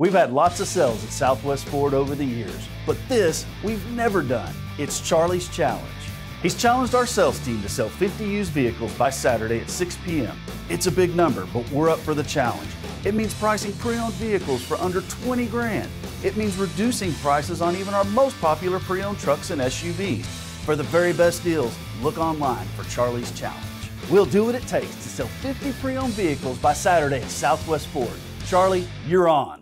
We've had lots of sales at Southwest Ford over the years, but this we've never done. It's Charlie's Challenge. He's challenged our sales team to sell 50 used vehicles by Saturday at 6 p.m. It's a big number, but we're up for the challenge. It means pricing pre-owned vehicles for under 20 grand. It means reducing prices on even our most popular pre-owned trucks and SUVs. For the very best deals, look online for Charlie's Challenge. We'll do what it takes to sell 50 pre-owned vehicles by Saturday at Southwest Ford. Charlie, you're on.